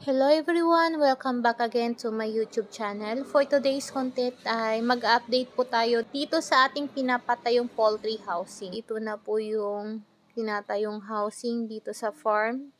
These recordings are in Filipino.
Hello everyone! Welcome back again to my YouTube channel. For today's content ay mag-update po tayo dito sa ating pinapatayong poultry housing. Ito na po yung pinatayong housing dito sa farm.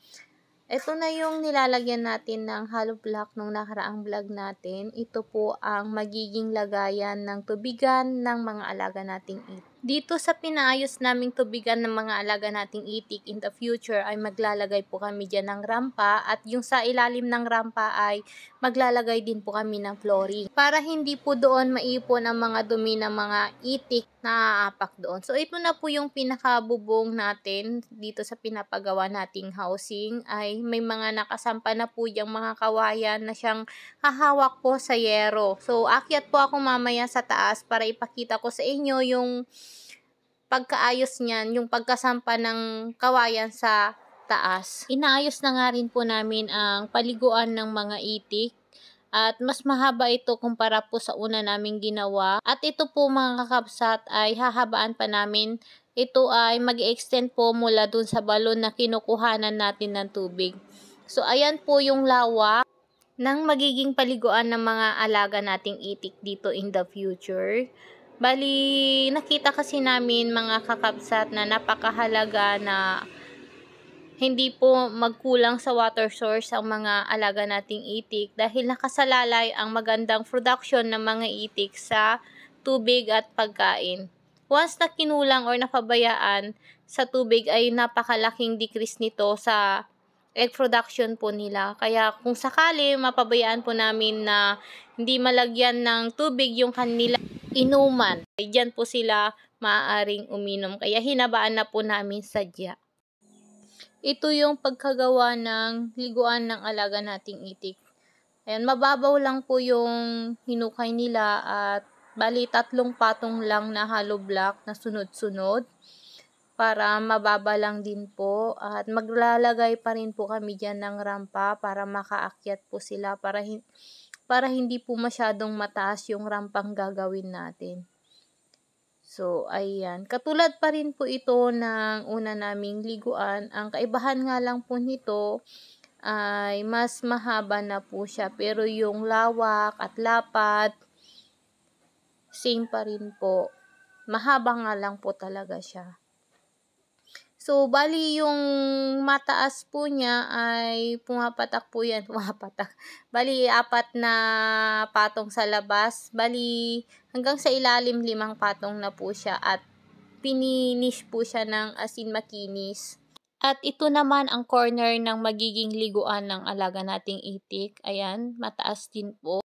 Ito na yung nilalagyan natin ng hollow block nung nakaraang vlog natin. Ito po ang magiging lagayan ng tubigan ng mga alaga nating ito. Dito sa pinaayos naming tubigan ng mga alaga nating itik in the future ay maglalagay po kami dyan ng rampa at yung sa ilalim ng rampa ay maglalagay din po kami ng flooring para hindi po doon maipon ang mga dumi ng mga itik na aapak doon. So ito na po yung pinakabubong natin dito sa pinapagawa nating housing ay may mga nakasampa na po yung mga kawayan na siyang hahawak po sa yero. So akyat po ako mamaya sa taas para ipakita ko sa inyo yung pagkaayos niyan, yung pagkasampa ng kawayan sa taas. Inaayos na nga rin po namin ang paliguan ng mga itik at mas mahaba ito kumpara po sa una naming ginawa. At ito po mga kakabsat ay hahabaan pa namin. Ito ay mag extend po mula dun sa balon na kinukuhanan natin ng tubig. So ayan po yung lawa ng magiging paliguan ng mga alaga nating itik dito in the future. Bali, nakita kasi namin mga kakabsat na napakahalaga na hindi po magkulang sa water source ang mga alaga nating itik dahil nakasalalay ang magandang production ng mga itik sa tubig at pagkain. Once na kinulang or napabayaan sa tubig ay napakalaking decrease nito sa egg production po nila. Kaya kung sakali mapabayaan po namin na hindi malagyan ng tubig yung kanila inuman. Diyan po sila maaaring uminom. Kaya hinabaan na po namin sadya. Ito yung pagkagawa ng liguan ng alaga nating itik. Ayan, mababaw lang po yung hinukay nila at bali tatlong patong lang na hollow block na sunod-sunod para mababa lang din po at maglalagay pa rin po kami dyan ng rampa para makaakyat po sila para para hindi po masyadong mataas yung rampang gagawin natin. So, ayan. Katulad pa rin po ito ng una naming liguan. Ang kaibahan nga lang po nito ay mas mahaba na po siya. Pero yung lawak at lapat, same pa rin po. Mahaba nga lang po talaga siya. So, bali yung mataas po niya ay pumapatak po yan. Pumapatak. Bali, apat na patong sa labas. Bali, hanggang sa ilalim limang patong na po siya at pininish po siya ng asin makinis. At ito naman ang corner ng magiging liguan ng alaga nating itik. Ayan, mataas din po.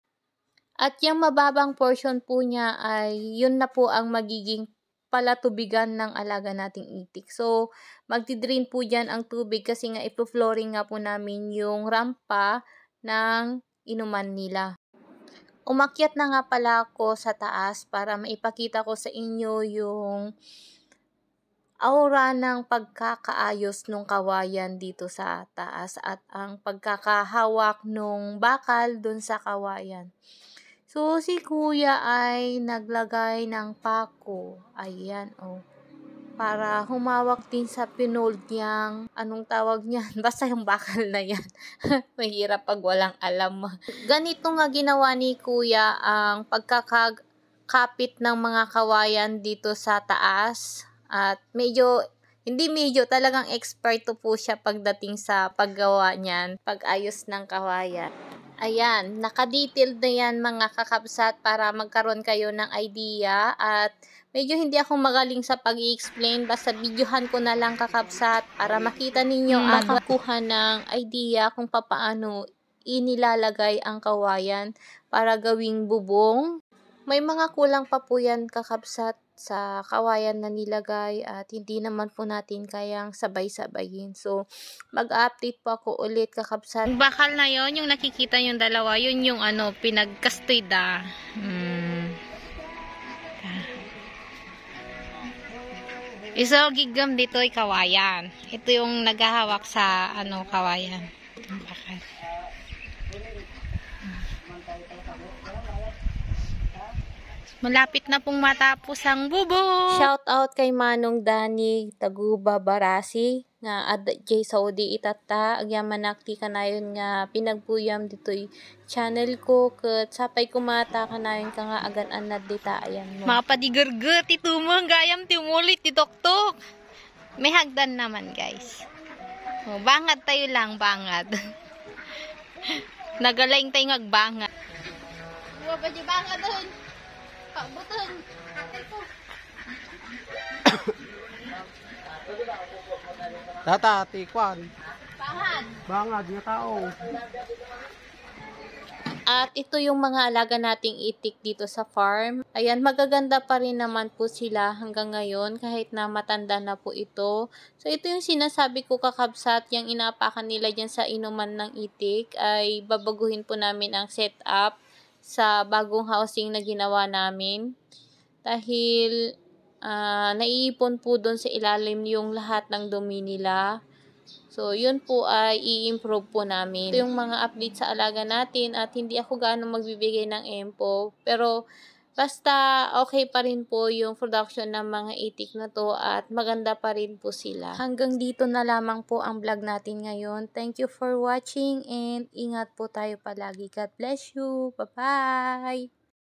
At yung mababang portion po niya ay yun na po ang magiging palatubigan ng alaga nating itik. So, magti-drain po dyan ang tubig kasi nga ipo-flooring nga po namin yung rampa ng inuman nila. Umakyat na nga pala ako sa taas para maipakita ko sa inyo yung aura ng pagkakaayos ng kawayan dito sa taas at ang pagkakahawak ng bakal dun sa kawayan. So, si kuya ay naglagay ng pako. Ayan, oh. Para humawak din sa pinold niyang, anong tawag niyan? Basta yung bakal na yan. Mahirap pag walang alam. Ganito nga ginawa ni kuya ang pagkakakapit ng mga kawayan dito sa taas. At medyo hindi medyo talagang eksperto po siya pagdating sa paggawa niyan, pag-ayos ng kawayan. Ayan, nakadetailed na yan mga kakabsat para magkaroon kayo ng idea at medyo hindi ako magaling sa pag explain basta videohan ko na lang kakabsat para makita ninyo hmm. at makakuha ng idea kung papaano inilalagay ang kawayan para gawing bubong. May mga kulang pa po yan kakabsat sa kawayan na nilagay at hindi naman po natin kayang sabay-sabayin. So, mag-update po ako ulit kakabsat. Bakal na yon yung nakikita yung dalawa, yun yung ano, pinagkastida. Hmm. Iso gigam dito ay kawayan. Ito yung naghahawak sa ano kawayan. Bakal. Malapit na pong matapos ang bubo. Shout out kay Manong Dani Taguba Barasi nga ad J Saudi itata agyaman nakti kanayon nga pinagpuyam ditoy channel ko ket sapay kumata kanayon ka nga agan anad dita ayan mo. Mapadigerget ito mo gayam ti umulit ti tuktok. May hagdan naman guys. Oh, bangad tayo lang bangad. Nagalaing tayo ngagbangad. Wa ba di bangad doon? Pabuton. Ito. Tata, tikwan. Bangad. Bangad nga tao. At ito yung mga alaga nating itik dito sa farm. Ayan, magaganda pa rin naman po sila hanggang ngayon kahit na matanda na po ito. So ito yung sinasabi ko kakabsat, yung inaapakan nila dyan sa inuman ng itik ay babaguhin po namin ang setup sa bagong housing na ginawa namin. Dahil ah, naiipon po doon sa ilalim yung lahat ng dumi nila. So, yun po ay i-improve po namin. Ito yung mga update sa alaga natin at hindi ako gaano magbibigay ng empo. Pero, basta okay pa rin po yung production ng mga itik na to at maganda pa rin po sila. Hanggang dito na lamang po ang vlog natin ngayon. Thank you for watching and ingat po tayo palagi. God bless you. Bye-bye!